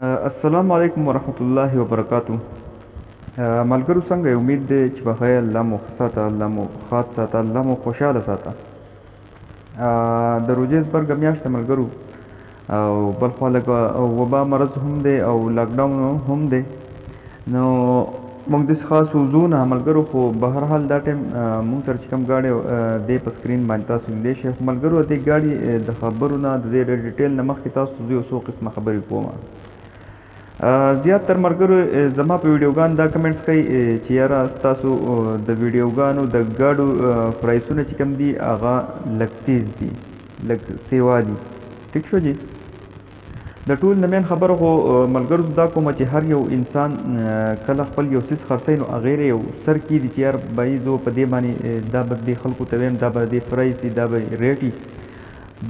السلام علیکم ورحمت الله وبرکاته ملګرو څنګه یې امید دی چې بخیر الله مو ښه ساته الله مو ښاد ساته الله مو خوشاله ساته د روژې زبرګه میاشت ده ملګرو او بلخوا لږ وبا مرض هم دی او لاکډاون هم دی نو موږ داسې خاص وضو نه عمل ګرو خو بهرحال دا ټایم موږ سره چې کوم ګاډی دی په سکرین باندې تاسو لیدی شی خو ملګرو ددې ګاډی د خبرو نه ددې د ډیټیل نه مخکې تاسو ته زه یو څو قسمه خبرې کوم زیات تر ملګرو زما په ویډیوګان دا کمنټس کوي چې یاره ستاسو د ویډیوګانو د ګاډو پرایسونه چې کوم دي هغه لږ تیز دي لږ سیوا دي ټیک شو جی د ټول نه مین خبره خو ملګرو زه دا کوم چی هر یو انسان کله خپل یو څیز خرڅی نو هغه له یو سر کیدی چی یار بایی زو په دی باندی دا به دی خلکو ته ویم دا به دی پرایس وی دا به ریټ وی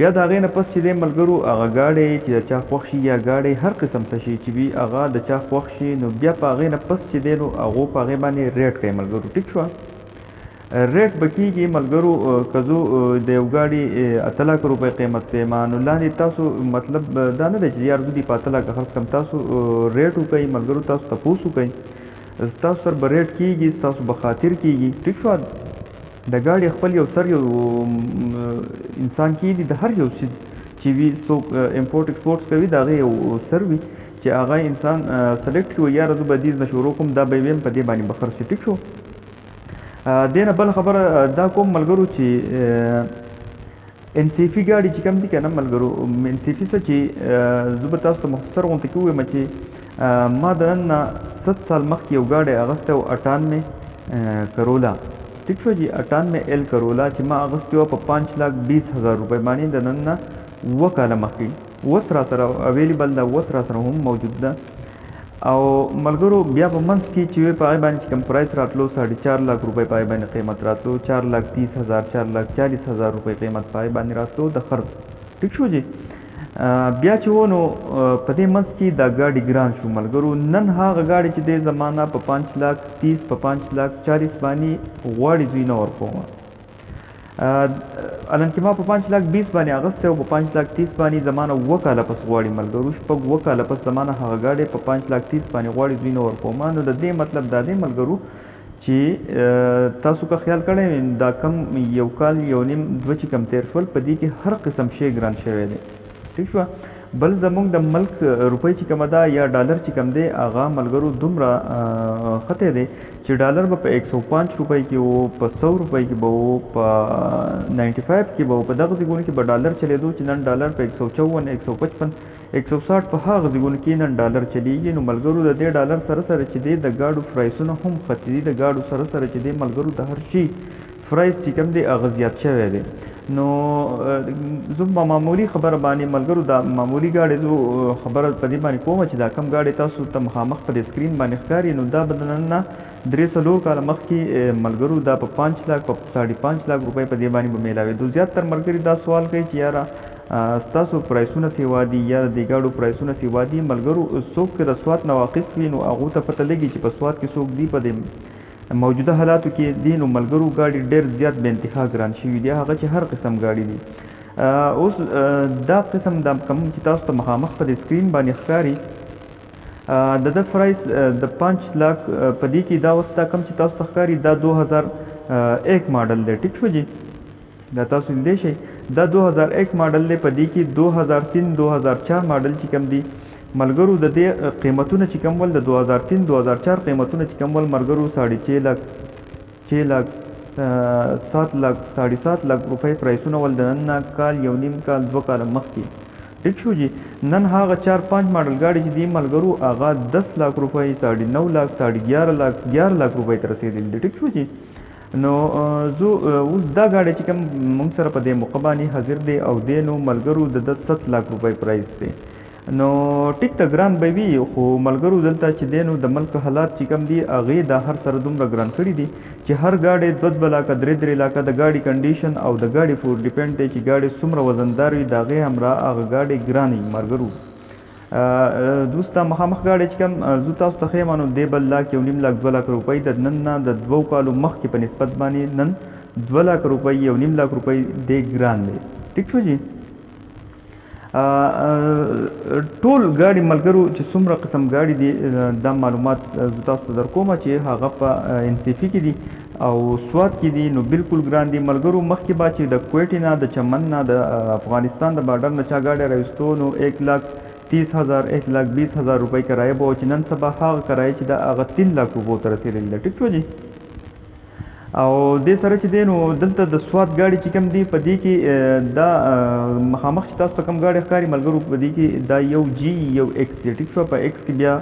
بیا د هغه نه پس چی دی ملګرو هغه ګاډی چی د چا خوښ شی یا ګاډی هر قسم څه شی چی وی هغه د چا خوښ شی نو بیا په هغه نه پس چی دی نو هغو په هغه باندی ریټ کړی ملګرو ټیک شو. ریټ به کیږی ملګرو که زو د یو ګاډی اته لاکه روپی قیمت پیما نو لاندی تاسو مطلب دا نه دی چی یار زو دی په اته لاکه خرڅ کم تاسو ریټ وکړی ملګرو تاسو تپوس وکړی ستاسو سر به ریټ کیږی ستاسو به خاطر کیږی ټیک شو د ګاډی خپل یو سر یو انسان کیدی د هر یو څیز چی وی څوک امپورټ ایکسپورټ کوی د هغه یو سر وی چی هغه انسان سلیکټ کړی وای یار زو به دیز نه شروع کوم دا به ویم په دی باندی به خرڅ شی ټیک شو. دینه بل خبر دا کوم ملګرو چې انسیفی ګاډي چې کم دي کنه ملګرو انسیفی څه چې زه به تاسو ته مختصر غونته کې وایم چې ما د نن نه ست سال مخکې یو ګاډی اغستی و اټان مې کرولا ټیک شو چې اټان مې ایل کرولا چې ما اغستی و په پنځ لاک بیس هزار روپۍ باندې د نن نه اووه کاله مخکې اوس راسره اویلیبل ده اوس راسره هم موجود ده او ملګرو بیا په منځ کې چې وې په هغې باندې چې کوم پرایس راتلو ساډي چار لاک روپۍ په هغې باندې قیمت راتلو چار لاک تیس هزار چار لاک چالیس هزار روپۍ قیمت په هغې باندې راتلو د خرڅ ټیک شو جې بیا چې و نو په دې منځ کې دا ګاډي ګران شو ملګرو نن هغه ګاډي چې دې زمانه په پنځ لاک تیس په پنځ لاک چالیس باندې غواړي زوی نه ورکوم الن کې ما په پنځ لاک بیس باندې اغسته او په پنځ لاک تیس باندې زمانه اووه کاله پس غواړي ملګرو شپږ اووه کاله پس زمانه هغه ګاډی په پنځ لاک تیس باندې غواړي دوی نه ورکوم نو د دې مطلب دا دی ملګرو چې تاسو که خیال کړی دا کم یو کال یو نیم دوه چې کم تیر شول په دې کې هر قسم شی ګران شوی دی ټیک شوه بل زمونږ د ملک روپۍ چی کومه ده یا ډالر چی کوم دی هغه ملګرو دومره ختی دی چی ډالر به په ایک سو پانچ روپۍ کی وو په سو روپۍ کی به وو په ناینټی فایف کی به وو په دغه ځیګونو کی به ډالر چلیدو چی نن ډالر په ایک سو چوون ایک سو پچپن ایک سو ساټ په هغه ځیګونو کی نن ډالر چلیږی نو ملګرو د دی ډالر سره سره چی دی د ګاډو فرایسونه هم ختی دی د ګاډو سره سره چی دی ملګرو د هر شی پرایس چی کوم دی هغه زیات شوی دی نو زه په معمولی خبره باندی ملګرو دا معمولی ګاډی زه خبره په دی باندی کوم چی دا کوم ګاډی تاسو ته مخامخ په دی سکرین باندی ښکاری نو دا به د نن نه دری څلور کاله مخکی ملګرو دا په پنچ لاک په ساډی پنچ لاک روپی په دی باندی به میلاویدو زیات تر ملګری دا سوال کوی چی یاره ستاسو پرایسونه سیوا دی یا د دی ګاډو پرایسونه سیوا دی ملګرو څوک که د سوات نه واقف وی نو هغو ته پته لګی چی په سوات کی څوک دی په دی د موجوده حالاتو کې دي نو ملګرو ګاډي ډير زيات بې انتها ګران شوي دي هغه چې هر قسم ګاډي دي اوس دا قسم دا کوم چې تاسو ته مخامخ په دې سکرين باندې ښکاري د د فرایس د 5 لاک په دې کې دا وستا کم چې تاسو ته ښکاري دا 2001 ماډل دی ټیک شو جی دا تاسو لیدی شی دا دوه هزار ایک ماډل دی په دی کی دوه هزار تین دوه هزار چار ماډل چی کوم دی ملګرو د دی قیمتونه چی کوم ول د دوه هزار تین دوه هزار چار قیمتونه چی کوم ول ملګرو ساړی چه لک چه لک سات لک ساړی سات لک روپی پرایسونه ول د نن نه کال یو نیم کال دوه کاله مخکی ټیک شو جی نن هغه چار پنج ماډل ګاډی چی دی ملګرو هغه دس لک روپی ساړی نو لک ساړی ګیاره لک ګیاره لک روپی ته رسیدلی دی ټیک شو جی نو ځو اوس دا ګاډی چې کوم مونږ سره په دې موقع باندې حاضر دی او دې نو ملګرو د ده ست لاک روپۍ پرایز دی نو ټیک ته ګران به وي خو ملګرو دلته چې دې نو د ملک حلات چې کوم دي هغې دا هر سره دومره ګران کړي دي چې هر ګاډی دوه دوه لاکه درې درې لاکه د ګاډي کنډیشن او د ګاډي فور ډیپنډ دی چې ګاډی څومره وزندار وي د هغې همراه هغه ګاډی ګران وي مارګرو. دوسته مخامخ غاړې چې کوم زو تاسو ته خیمه نو دې بل لاک یو نیم لاک دوه لاک روپۍ د نن نه د دوو کالو مخکې په نسبت باندې نن دوه لاک روپۍ یو نیم لاک روپۍ دې ګران دی ټیک شو جی ټول غاړي ملګرو چې څومره قسم غاړي دي دا معلومات زه تاسو ته درکوم چې هغه په ان سی فی کې دي او سوات کی دی نو بلکل ګران دی ملګرو مخکی با چی د کویټی نه د چمن نه د افغانستان د باډر نه چا ګاډی راویستو نو ایک لاک تیس هزار ایک لاک بیس هزار روپی کرایه بو او چی نن سبا هغه کرایه چی ده هغه تین لاک روپو ته رسیدلی ده ټیک شو جی او دی سره چی دی نو دلته د سوات ګاډی چی کوم دی پدی کی دا مخامخ چی تاسو ته کوم ګاډی ښکاری ملګرو پدی کی دا یو جی یو ایکس دی ټیک شو په ایکس کی بیا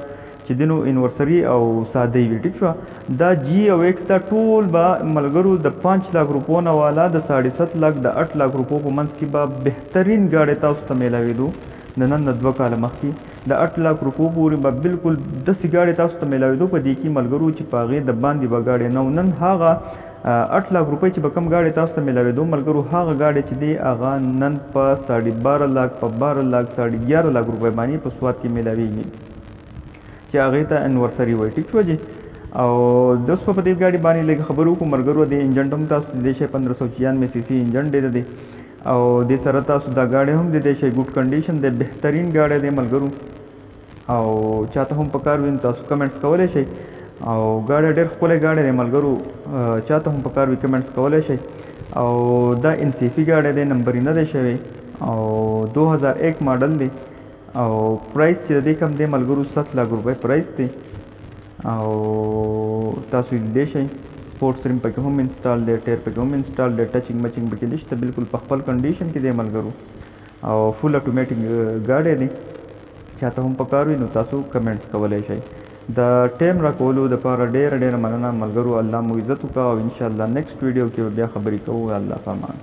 چې دنو انورسري او سادۍ وي ټیک شوه دا جی او ایکس دا ټول به ملګرو د پانچ لاک روپو نه والا د ساړي ست لاک د اټ لاک روپو په منځ کې به بهترین ګاډی تاسو ته میلاویدو د نن نه دوه کاله مخکې د اټ لاک روپو پورې به بلکل دسې ګاډی تاسو ته میلاویدو په دې کې ملګرو چې په هغې د باندې به ګاډی نه و نن هغه اټ لاک روپی چې به کوم ګاډی تاسو ته میلاویدو ملګرو هغه ګاډی چې دی هغه نن په ساړي باره لاک په باره لاک ساړي ګیاره لاک روپی باندې په سوات کې میلاویږي. چې هغه ته انورسری وای ټیک شو جی او د اوس په دې ګاډي باندې لګ خبرو کو مرګرو د انجن ټم تاسو د دې شي 1596 سی سی انجن ډیر دی او د سره تاسو دا ګاډي هم د دې شي ګډ کنډیشن د بهترین ګاډي دی ملګرو او چاته هم پکار وین تاسو کمنټس کولای شئ او ګاډي ډیر خپل ګاډي دی ملګرو چاته هم پکار وی کمنټس کولای شئ او دا انسیفی ګاډي دی نمبر نه دی شوی او 2001 ماډل دی او پرایس چې د دې کم دی ملګرو 7 لاک روپۍ پرایس دی او تاسو یې لیدلی شئ سپورټ سټریم پکې هم انسټال دی ټیر پکې هم انسټال دی ټچنګ مچنګ پکې نشته بالکل په خپل کنډیشن کې دی ملګرو او فول اټومیټک ګاډی دی چاته هم پکار وي نو تاسو کمنټس کولای شئ د ټیم راکولو د پاره ډیر ډیر مننه ملګرو الله مو عزت وکړه او ان شاء الله نیکسټ ویډیو کې بیا خبرې کوو الله پامان